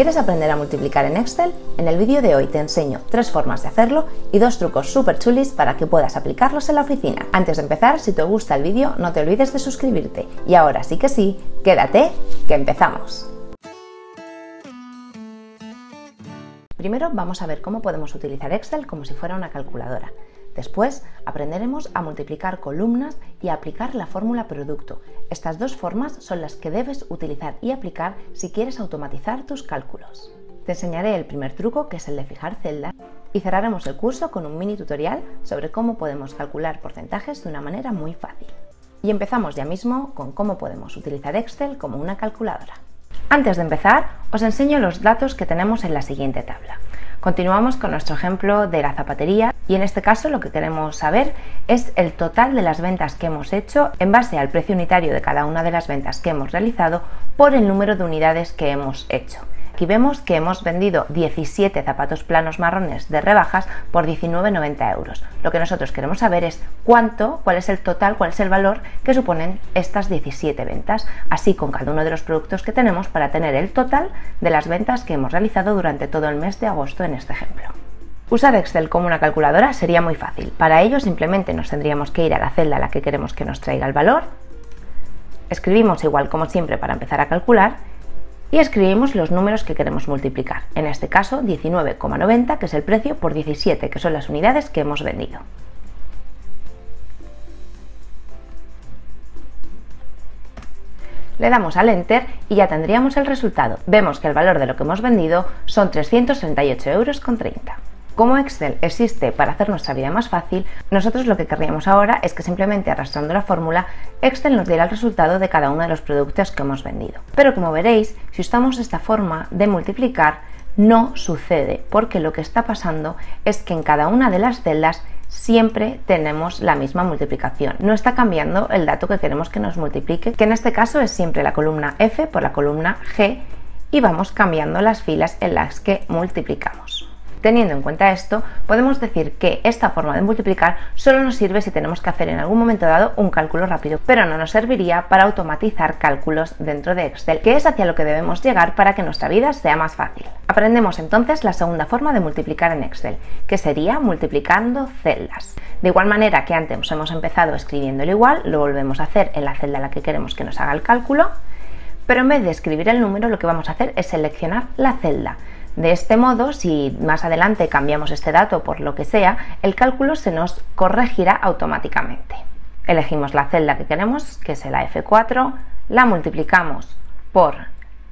¿Quieres aprender a multiplicar en Excel? En el vídeo de hoy te enseño tres formas de hacerlo y dos trucos super chulis para que puedas aplicarlos en la oficina. Antes de empezar, si te gusta el vídeo, no te olvides de suscribirte. Y ahora sí que sí, quédate, que empezamos. Primero vamos a ver cómo podemos utilizar Excel como si fuera una calculadora. Después aprenderemos a multiplicar columnas y a aplicar la fórmula producto. Estas dos formas son las que debes utilizar y aplicar si quieres automatizar tus cálculos. Te enseñaré el primer truco que es el de fijar celdas y cerraremos el curso con un mini tutorial sobre cómo podemos calcular porcentajes de una manera muy fácil. Y empezamos ya mismo con cómo podemos utilizar Excel como una calculadora. Antes de empezar, os enseño los datos que tenemos en la siguiente tabla. Continuamos con nuestro ejemplo de la zapatería y en este caso lo que queremos saber es el total de las ventas que hemos hecho en base al precio unitario de cada una de las ventas que hemos realizado por el número de unidades que hemos hecho. Aquí vemos que hemos vendido 17 zapatos planos marrones de rebajas por 19,90 euros. Lo que nosotros queremos saber es cuánto, cuál es el total, cuál es el valor que suponen estas 17 ventas, así con cada uno de los productos que tenemos para tener el total de las ventas que hemos realizado durante todo el mes de agosto en este ejemplo. Usar Excel como una calculadora sería muy fácil. Para ello simplemente nos tendríamos que ir a la celda a la que queremos que nos traiga el valor, escribimos igual como siempre para empezar a calcular y escribimos los números que queremos multiplicar. En este caso 19,90 que es el precio por 17 que son las unidades que hemos vendido. Le damos al Enter y ya tendríamos el resultado. Vemos que el valor de lo que hemos vendido son 338,30 euros. Como Excel existe para hacer nuestra vida más fácil, nosotros lo que querríamos ahora es que simplemente arrastrando la fórmula, Excel nos diera el resultado de cada uno de los productos que hemos vendido. Pero como veréis, si usamos esta forma de multiplicar, no sucede, porque lo que está pasando es que en cada una de las celdas siempre tenemos la misma multiplicación. No está cambiando el dato que queremos que nos multiplique, que en este caso es siempre la columna F por la columna G y vamos cambiando las filas en las que multiplicamos. Teniendo en cuenta esto, podemos decir que esta forma de multiplicar solo nos sirve si tenemos que hacer en algún momento dado un cálculo rápido, pero no nos serviría para automatizar cálculos dentro de Excel, que es hacia lo que debemos llegar para que nuestra vida sea más fácil. Aprendemos entonces la segunda forma de multiplicar en Excel, que sería multiplicando celdas. De igual manera que antes hemos empezado escribiéndolo igual, lo volvemos a hacer en la celda en la que queremos que nos haga el cálculo, pero en vez de escribir el número lo que vamos a hacer es seleccionar la celda. De este modo, si más adelante cambiamos este dato por lo que sea, el cálculo se nos corregirá automáticamente. Elegimos la celda que queremos, que es la F4, la multiplicamos por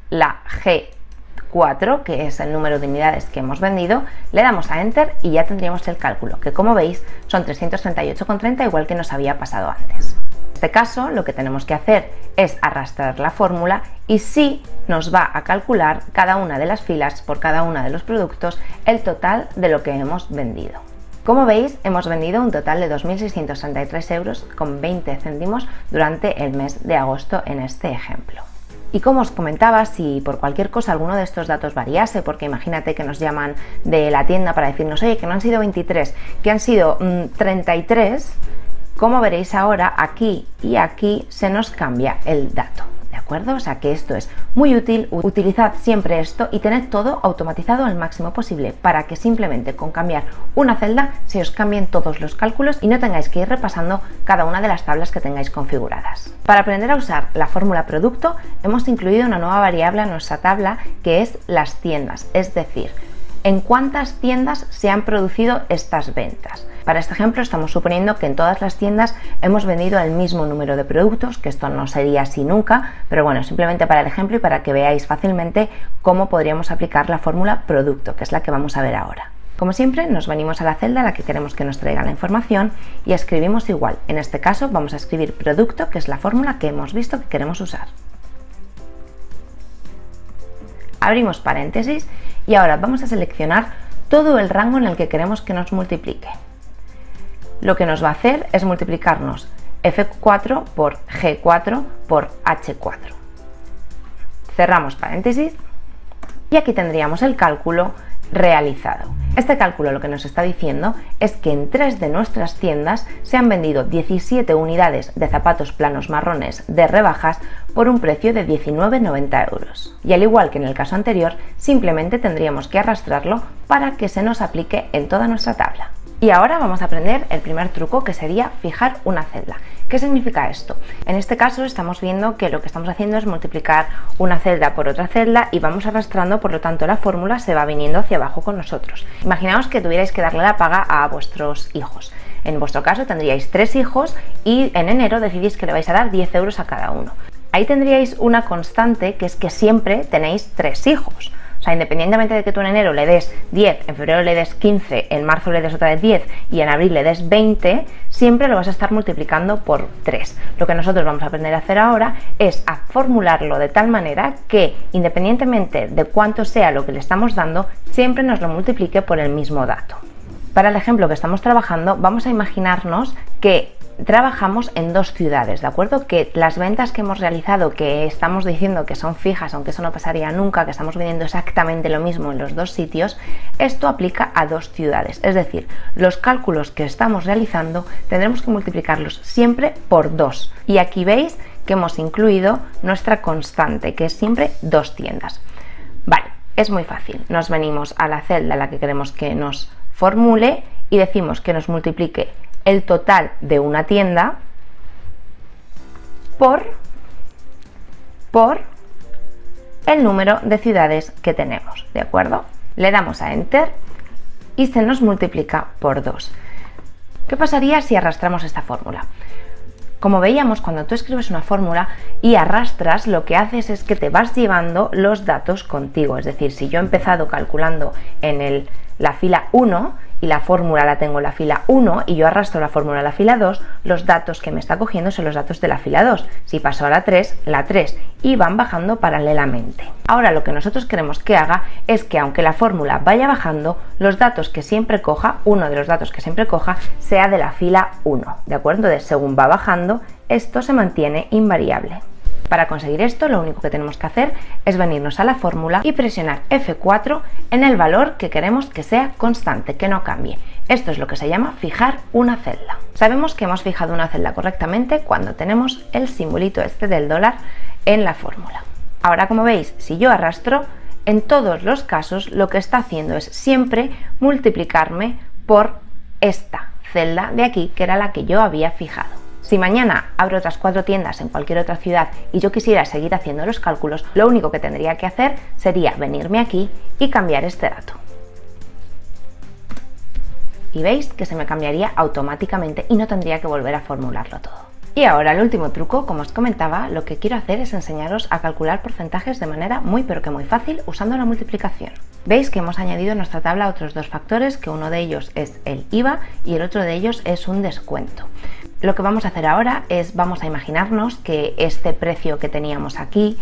la G4, que es el número de unidades que hemos vendido, le damos a Enter y ya tendríamos el cálculo, que como veis son 338,30 igual que nos había pasado antes este caso lo que tenemos que hacer es arrastrar la fórmula y sí nos va a calcular cada una de las filas por cada uno de los productos el total de lo que hemos vendido. Como veis, hemos vendido un total de 2.663 euros con 20 céntimos durante el mes de agosto en este ejemplo. Y como os comentaba, si por cualquier cosa alguno de estos datos variase, porque imagínate que nos llaman de la tienda para decirnos, oye, que no han sido 23, que han sido 33, mm, como veréis ahora, aquí y aquí se nos cambia el dato. ¿De acuerdo? O sea que esto es muy útil, utilizad siempre esto y tened todo automatizado al máximo posible para que simplemente con cambiar una celda se os cambien todos los cálculos y no tengáis que ir repasando cada una de las tablas que tengáis configuradas. Para aprender a usar la fórmula producto hemos incluido una nueva variable en nuestra tabla que es las tiendas, es decir, en cuántas tiendas se han producido estas ventas. Para este ejemplo estamos suponiendo que en todas las tiendas hemos vendido el mismo número de productos, que esto no sería así nunca, pero bueno, simplemente para el ejemplo y para que veáis fácilmente cómo podríamos aplicar la fórmula producto, que es la que vamos a ver ahora. Como siempre, nos venimos a la celda a la que queremos que nos traiga la información y escribimos igual. En este caso vamos a escribir producto, que es la fórmula que hemos visto que queremos usar. Abrimos paréntesis y ahora vamos a seleccionar todo el rango en el que queremos que nos multiplique. Lo que nos va a hacer es multiplicarnos F4 por G4 por H4. Cerramos paréntesis y aquí tendríamos el cálculo realizado. Este cálculo lo que nos está diciendo es que en tres de nuestras tiendas se han vendido 17 unidades de zapatos planos marrones de rebajas por un precio de 19,90 euros. Y al igual que en el caso anterior, simplemente tendríamos que arrastrarlo para que se nos aplique en toda nuestra tabla. Y ahora vamos a aprender el primer truco que sería fijar una celda. ¿Qué significa esto? En este caso estamos viendo que lo que estamos haciendo es multiplicar una celda por otra celda y vamos arrastrando, por lo tanto la fórmula se va viniendo hacia abajo con nosotros. Imaginaos que tuvierais que darle la paga a vuestros hijos. En vuestro caso tendríais tres hijos y en enero decidís que le vais a dar 10 euros a cada uno. Ahí tendríais una constante que es que siempre tenéis tres hijos. Independientemente de que tú en enero le des 10, en febrero le des 15, en marzo le des otra vez 10 y en abril le des 20, siempre lo vas a estar multiplicando por 3. Lo que nosotros vamos a aprender a hacer ahora es a formularlo de tal manera que independientemente de cuánto sea lo que le estamos dando, siempre nos lo multiplique por el mismo dato. Para el ejemplo que estamos trabajando, vamos a imaginarnos que trabajamos en dos ciudades, ¿de acuerdo? Que las ventas que hemos realizado, que estamos diciendo que son fijas, aunque eso no pasaría nunca, que estamos vendiendo exactamente lo mismo en los dos sitios, esto aplica a dos ciudades. Es decir, los cálculos que estamos realizando tendremos que multiplicarlos siempre por dos. Y aquí veis que hemos incluido nuestra constante, que es siempre dos tiendas. Vale, es muy fácil. Nos venimos a la celda a la que queremos que nos formule y decimos que nos multiplique el total de una tienda por, por el número de ciudades que tenemos, ¿de acuerdo? Le damos a Enter y se nos multiplica por 2. ¿Qué pasaría si arrastramos esta fórmula? Como veíamos, cuando tú escribes una fórmula y arrastras, lo que haces es que te vas llevando los datos contigo. Es decir, si yo he empezado calculando en el, la fila 1, y la fórmula la tengo en la fila 1 y yo arrastro la fórmula a la fila 2, los datos que me está cogiendo son los datos de la fila 2. Si paso a la 3, la 3 y van bajando paralelamente. Ahora lo que nosotros queremos que haga es que aunque la fórmula vaya bajando, los datos que siempre coja, uno de los datos que siempre coja, sea de la fila 1. ¿De acuerdo? Entonces, según va bajando, esto se mantiene invariable. Para conseguir esto lo único que tenemos que hacer es venirnos a la fórmula y presionar F4 en el valor que queremos que sea constante, que no cambie. Esto es lo que se llama fijar una celda. Sabemos que hemos fijado una celda correctamente cuando tenemos el simbolito este del dólar en la fórmula. Ahora como veis, si yo arrastro, en todos los casos lo que está haciendo es siempre multiplicarme por esta celda de aquí, que era la que yo había fijado. Si mañana abro otras cuatro tiendas en cualquier otra ciudad y yo quisiera seguir haciendo los cálculos, lo único que tendría que hacer sería venirme aquí y cambiar este dato. Y veis que se me cambiaría automáticamente y no tendría que volver a formularlo todo. Y ahora el último truco, como os comentaba, lo que quiero hacer es enseñaros a calcular porcentajes de manera muy pero que muy fácil usando la multiplicación. Veis que hemos añadido en nuestra tabla otros dos factores, que uno de ellos es el IVA y el otro de ellos es un descuento. Lo que vamos a hacer ahora es, vamos a imaginarnos que este precio que teníamos aquí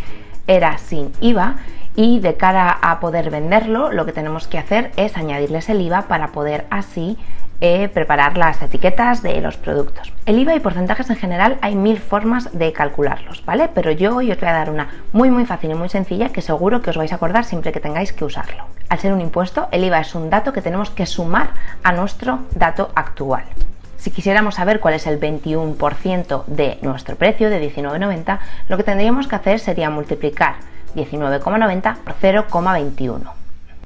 era sin IVA y de cara a poder venderlo lo que tenemos que hacer es añadirles el IVA para poder así eh, preparar las etiquetas de los productos. El IVA y porcentajes en general hay mil formas de calcularlos, ¿vale? Pero yo hoy os voy a dar una muy muy fácil y muy sencilla que seguro que os vais a acordar siempre que tengáis que usarlo. Al ser un impuesto, el IVA es un dato que tenemos que sumar a nuestro dato actual. Si quisiéramos saber cuál es el 21% de nuestro precio de 19,90, lo que tendríamos que hacer sería multiplicar 19,90 por 0,21.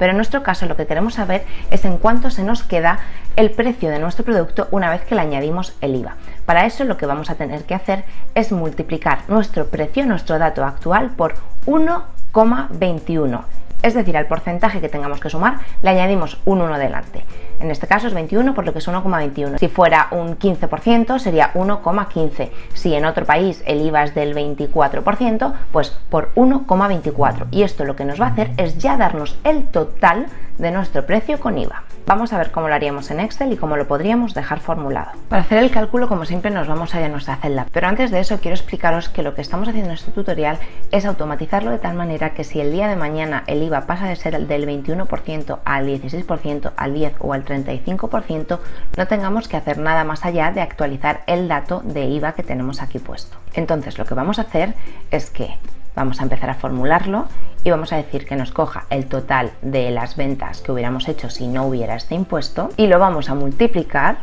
Pero en nuestro caso lo que queremos saber es en cuánto se nos queda el precio de nuestro producto una vez que le añadimos el IVA. Para eso lo que vamos a tener que hacer es multiplicar nuestro precio, nuestro dato actual, por 1,21 es decir, al porcentaje que tengamos que sumar le añadimos un 1 delante. En este caso es 21, por lo que es 1,21. Si fuera un 15%, sería 1,15. Si en otro país el IVA es del 24%, pues por 1,24. Y esto lo que nos va a hacer es ya darnos el total de nuestro precio con IVA. Vamos a ver cómo lo haríamos en Excel y cómo lo podríamos dejar formulado. Para hacer el cálculo, como siempre, nos vamos a ir a nuestra celda. Pero antes de eso, quiero explicaros que lo que estamos haciendo en este tutorial es automatizarlo de tal manera que si el día de mañana el IVA pasa de ser del 21% al 16%, al 10 o al 35%, no tengamos que hacer nada más allá de actualizar el dato de IVA que tenemos aquí puesto. Entonces, lo que vamos a hacer es que Vamos a empezar a formularlo y vamos a decir que nos coja el total de las ventas que hubiéramos hecho si no hubiera este impuesto y lo vamos a multiplicar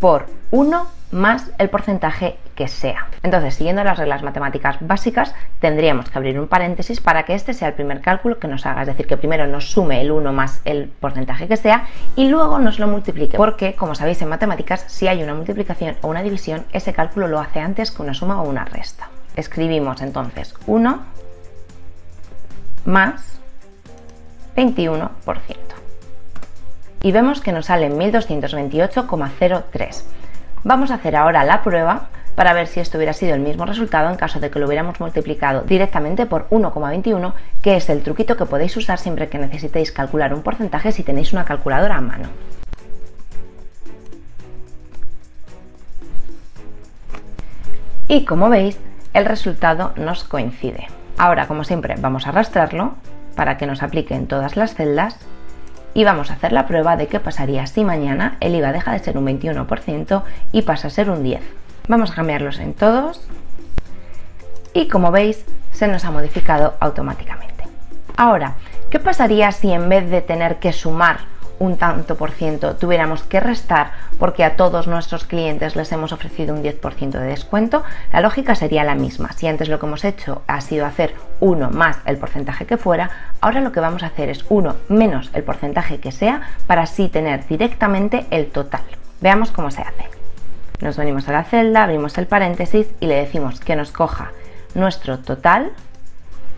por 1 más el porcentaje que sea. Entonces, siguiendo las reglas matemáticas básicas, tendríamos que abrir un paréntesis para que este sea el primer cálculo que nos haga, es decir, que primero nos sume el 1 más el porcentaje que sea y luego nos lo multiplique, porque como sabéis en matemáticas, si hay una multiplicación o una división, ese cálculo lo hace antes que una suma o una resta. Escribimos entonces 1 más 21% y vemos que nos sale 1228,03. Vamos a hacer ahora la prueba para ver si esto hubiera sido el mismo resultado en caso de que lo hubiéramos multiplicado directamente por 1,21, que es el truquito que podéis usar siempre que necesitéis calcular un porcentaje si tenéis una calculadora a mano. Y como veis, el resultado nos coincide. Ahora, como siempre, vamos a arrastrarlo para que nos aplique en todas las celdas y vamos a hacer la prueba de qué pasaría si mañana el IVA deja de ser un 21% y pasa a ser un 10%. Vamos a cambiarlos en todos y como veis se nos ha modificado automáticamente. Ahora, ¿qué pasaría si en vez de tener que sumar un tanto por ciento tuviéramos que restar porque a todos nuestros clientes les hemos ofrecido un 10% de descuento, la lógica sería la misma. Si antes lo que hemos hecho ha sido hacer 1 más el porcentaje que fuera, ahora lo que vamos a hacer es 1 menos el porcentaje que sea para así tener directamente el total. Veamos cómo se hace. Nos venimos a la celda, abrimos el paréntesis y le decimos que nos coja nuestro total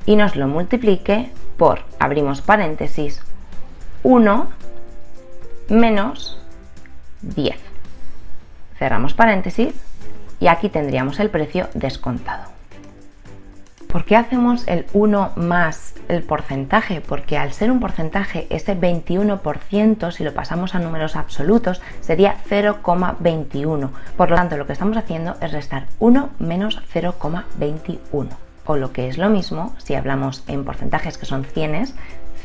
y nos lo multiplique por, abrimos paréntesis, 1 menos 10. Cerramos paréntesis y aquí tendríamos el precio descontado. ¿Por qué hacemos el 1 más el porcentaje? Porque al ser un porcentaje, ese 21%, si lo pasamos a números absolutos, sería 0,21. Por lo tanto, lo que estamos haciendo es restar 1 menos 0,21. O lo que es lo mismo, si hablamos en porcentajes que son cienes,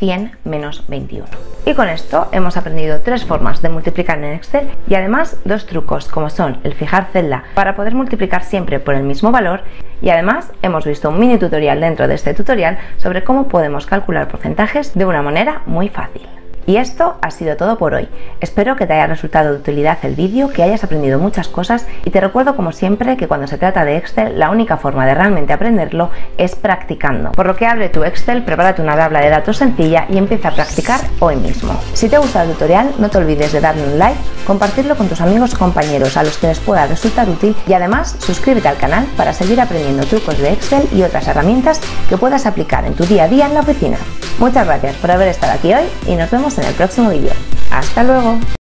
100 menos 21. Y con esto hemos aprendido tres formas de multiplicar en Excel y además dos trucos como son el fijar celda para poder multiplicar siempre por el mismo valor y además hemos visto un mini tutorial dentro de este tutorial sobre cómo podemos calcular porcentajes de una manera muy fácil. Y esto ha sido todo por hoy. Espero que te haya resultado de utilidad el vídeo, que hayas aprendido muchas cosas y te recuerdo como siempre que cuando se trata de Excel la única forma de realmente aprenderlo es practicando. Por lo que abre tu Excel, prepárate una tabla de datos sencilla y empieza a practicar hoy mismo. Si te ha gustado el tutorial no te olvides de darle un like, compartirlo con tus amigos o compañeros a los que les pueda resultar útil y además suscríbete al canal para seguir aprendiendo trucos de Excel y otras herramientas que puedas aplicar en tu día a día en la oficina. Muchas gracias por haber estado aquí hoy y nos vemos en el próximo vídeo. ¡Hasta luego!